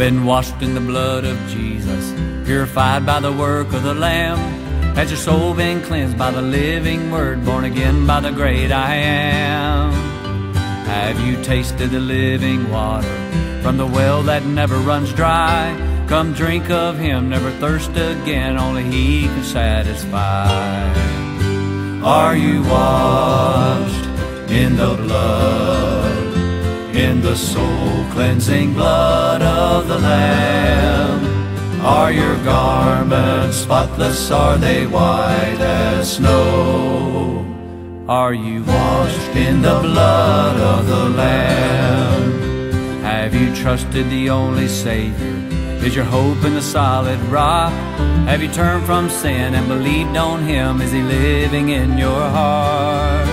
been washed in the blood of Jesus, purified by the work of the Lamb? Has your soul been cleansed by the living word, born again by the great I am? Have you tasted the living water from the well that never runs dry? Come drink of him, never thirst again, only he can satisfy. Are you washed in the blood, the soul cleansing blood of the Lamb? Are your garments spotless? Are they white as snow? Are you washed in the blood of the Lamb? Have you trusted the only Savior? Is your hope in the solid rock? Have you turned from sin and believed on Him? Is He living in your heart?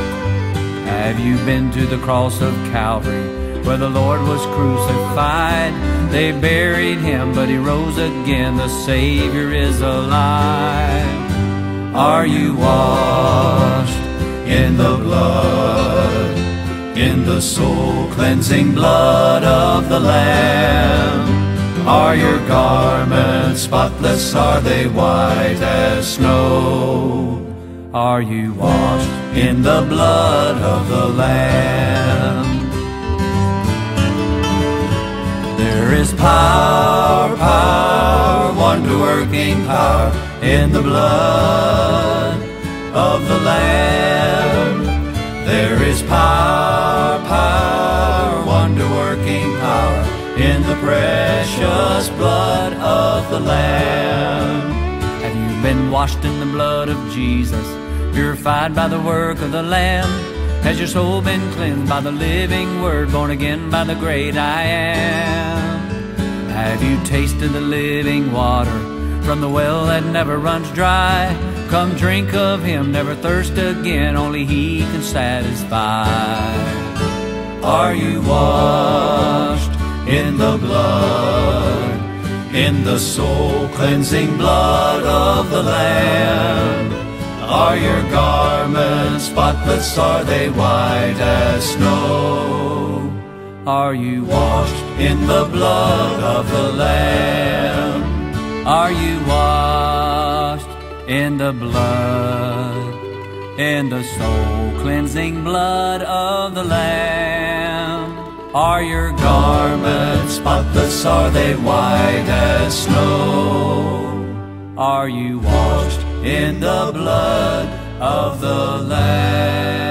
Have you been to the cross of Calvary where the Lord was crucified? They buried Him, but He rose again. The Savior is alive. Are you washed in the blood, in the soul cleansing blood of the Lamb? Are your garments spotless? Are they white as snow? Are you washed in the blood of the Lamb? Is power, power, wonder working power in the blood of the Lamb. There is power, power, wonder working power in the precious blood of the Lamb. Have you been washed in the blood of Jesus, purified by the work of the Lamb? Has your soul been cleansed by the living word, born again by the great I am? Have you tasted the living water from the well that never runs dry? Come drink of him, never thirst again, only he can satisfy. Are you washed in the blood, in the soul cleansing blood of the Lamb? Are your garments spotless? Are they white as snow? Are you washed in the blood of the Lamb? Are you washed in the blood, in the soul cleansing blood of the Lamb? Are your garments spotless? Are they white as snow? Are you washed in the blood of the Lamb?